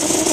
you